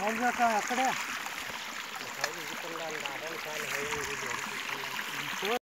もんじやってね